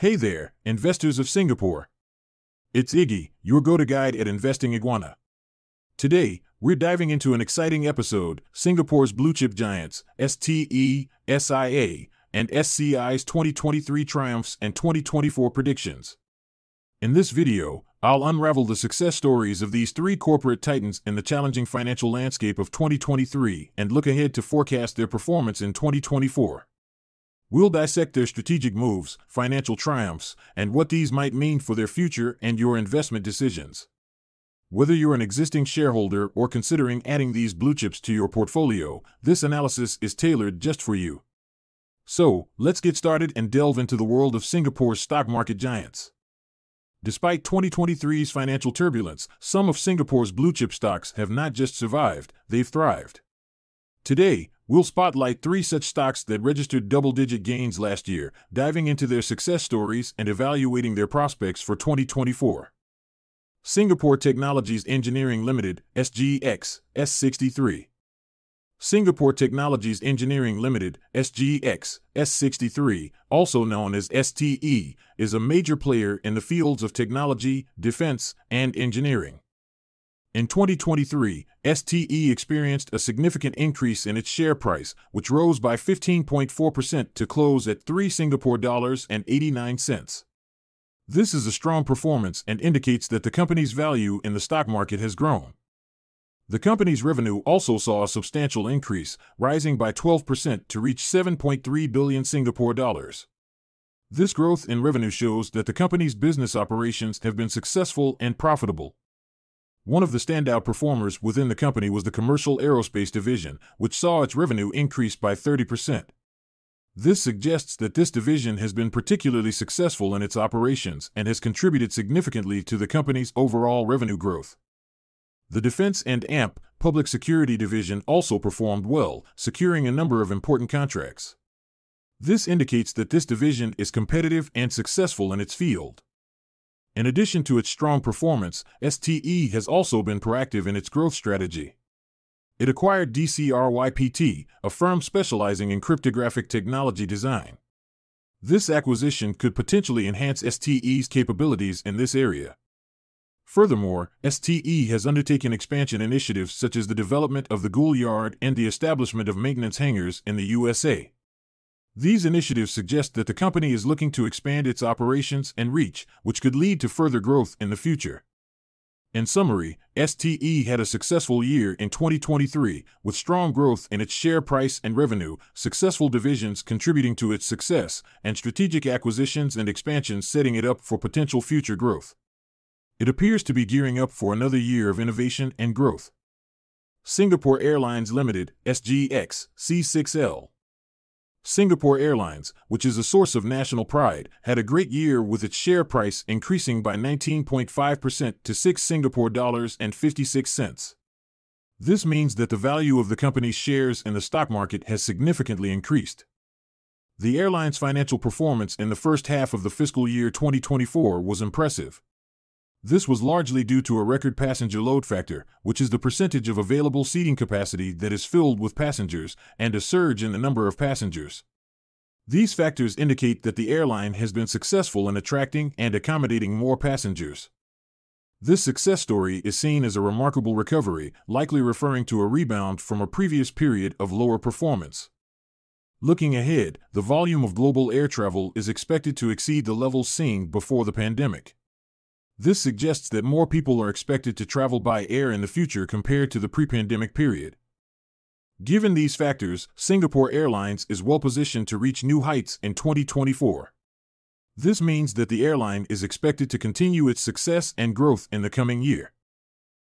Hey there, investors of Singapore. It's Iggy, your go to guide at Investing Iguana. Today, we're diving into an exciting episode Singapore's blue chip giants, STE, SIA, and SCI's 2023 triumphs and 2024 predictions. In this video, I'll unravel the success stories of these three corporate titans in the challenging financial landscape of 2023 and look ahead to forecast their performance in 2024. We'll dissect their strategic moves, financial triumphs, and what these might mean for their future and your investment decisions. Whether you're an existing shareholder or considering adding these blue chips to your portfolio, this analysis is tailored just for you. So, let's get started and delve into the world of Singapore's stock market giants. Despite 2023's financial turbulence, some of Singapore's blue chip stocks have not just survived, they've thrived. Today, we'll spotlight three such stocks that registered double digit gains last year, diving into their success stories and evaluating their prospects for 2024. Singapore Technologies Engineering Limited, SGX, S63. Singapore Technologies Engineering Limited, SGX, S63, also known as STE, is a major player in the fields of technology, defense, and engineering. In 2023, STE experienced a significant increase in its share price, which rose by 15.4% to close at 3 Singapore dollars and 89 cents. This is a strong performance and indicates that the company's value in the stock market has grown. The company's revenue also saw a substantial increase, rising by 12% to reach 7.3 billion Singapore dollars. This growth in revenue shows that the company's business operations have been successful and profitable. One of the standout performers within the company was the commercial aerospace division, which saw its revenue increase by 30%. This suggests that this division has been particularly successful in its operations and has contributed significantly to the company's overall revenue growth. The Defense and AMP Public Security Division also performed well, securing a number of important contracts. This indicates that this division is competitive and successful in its field. In addition to its strong performance, STE has also been proactive in its growth strategy. It acquired D'Crypt, a firm specializing in cryptographic technology design. This acquisition could potentially enhance STE's capabilities in this area. Furthermore, STE has undertaken expansion initiatives such as the development of the Gul Yard and the establishment of maintenance hangars in the USA. These initiatives suggest that the company is looking to expand its operations and reach, which could lead to further growth in the future. In summary, STE had a successful year in 2023, with strong growth in its share price and revenue, successful divisions contributing to its success, and strategic acquisitions and expansions setting it up for potential future growth. It appears to be gearing up for another year of innovation and growth. Singapore Airlines Limited, SGX, C6L. Singapore Airlines, which is a source of national pride, had a great year with its share price increasing by 19.5% to 6 Singapore dollars and 56 cents. This means that the value of the company's shares in the stock market has significantly increased. The airline's financial performance in the first half of the fiscal year 2024 was impressive. This was largely due to a record passenger load factor, which is the percentage of available seating capacity that is filled with passengers, and a surge in the number of passengers. These factors indicate that the airline has been successful in attracting and accommodating more passengers. This success story is seen as a remarkable recovery, likely referring to a rebound from a previous period of lower performance. Looking ahead, the volume of global air travel is expected to exceed the levels seen before the pandemic. This suggests that more people are expected to travel by air in the future compared to the pre pandemic period. Given these factors, Singapore Airlines is well positioned to reach new heights in 2024. This means that the airline is expected to continue its success and growth in the coming year.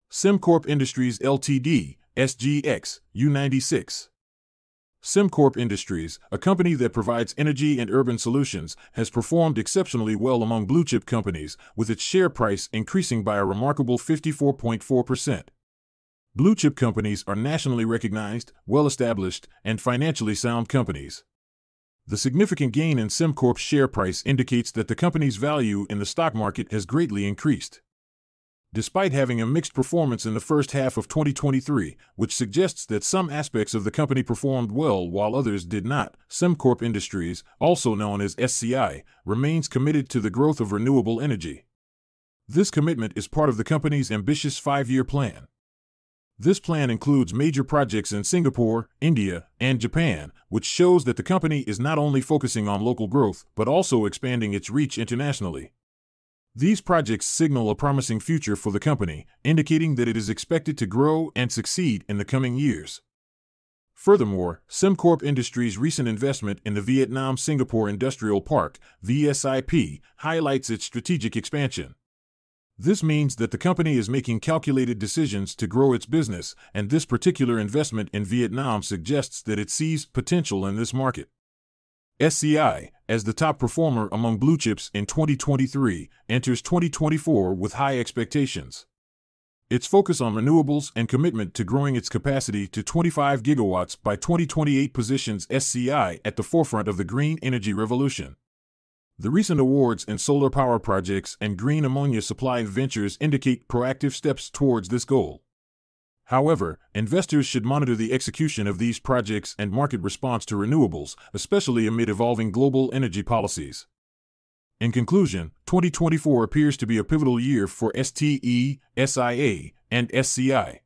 Sembcorp Industries Ltd, SGX, U96. Sembcorp Industries, a company that provides energy and urban solutions, has performed exceptionally well among blue chip companies, with its share price increasing by a remarkable 54.4%. Blue chip companies are nationally recognized, well established, and financially sound companies. The significant gain in Sembcorp's share price indicates that the company's value in the stock market has greatly increased. Despite having a mixed performance in the first half of 2023, which suggests that some aspects of the company performed well while others did not. Sembcorp Industries, also known as SCI, remains committed to the growth of renewable energy. This commitment is part of the company's ambitious five year plan. This plan includes major projects in Singapore, India, and Japan, which shows that the company is not only focusing on local growth, but also expanding its reach internationally. These projects signal a promising future for the company, indicating that it is expected to grow and succeed in the coming years. Furthermore, Sembcorp Industries' recent investment in the Vietnam Singapore Industrial Park, VSIP, highlights its strategic expansion. This means that the company is making calculated decisions to grow its business, and this particular investment in Vietnam suggests that it sees potential in this market. SCI, as the top performer among blue chips in 2023, enters 2024 with high expectations. Its focus on renewables and commitment to growing its capacity to 25 gigawatts by 2028 positions SCI at the forefront of the green energy revolution. The recent awards in solar power projects and green ammonia supply ventures indicate proactive steps towards this goal. However, investors should monitor the execution of these projects and market response to renewables, especially amid evolving global energy policies. In conclusion, 2024 appears to be a pivotal year for STE, SIA, and SCI.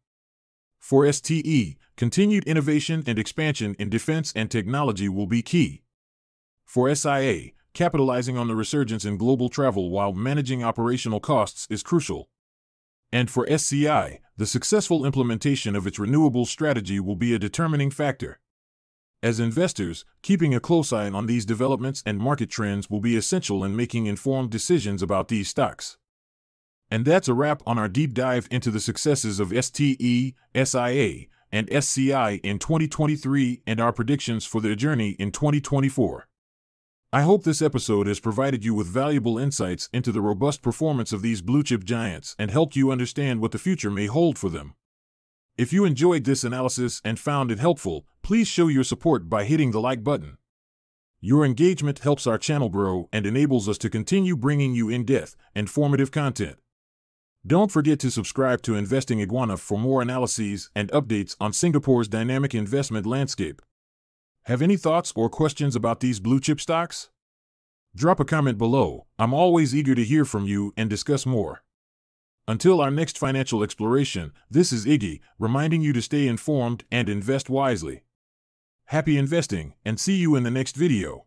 For STE, continued innovation and expansion in defense and technology will be key. For SIA, capitalizing on the resurgence in global travel while managing operational costs is crucial. And for SCI, the successful implementation of its renewable strategy will be a determining factor. As investors, keeping a close eye on these developments and market trends will be essential in making informed decisions about these stocks. And that's a wrap on our deep dive into the successes of STE, SIA, and SCI in 2023 and our predictions for their journey in 2024. I hope this episode has provided you with valuable insights into the robust performance of these blue chip giants and helped you understand what the future may hold for them. If you enjoyed this analysis and found it helpful, please show your support by hitting the like button. Your engagement helps our channel grow and enables us to continue bringing you in depth, informative content. Don't forget to subscribe to Investing Iguana for more analyses and updates on Singapore's dynamic investment landscape. Have any thoughts or questions about these blue chip stocks? Drop a comment below. I'm always eager to hear from you and discuss more. Until our next financial exploration, this is Iggy, reminding you to stay informed and invest wisely. Happy investing, and see you in the next video.